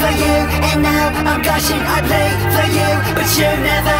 for you. And now I'm gushing, I play for you. But you never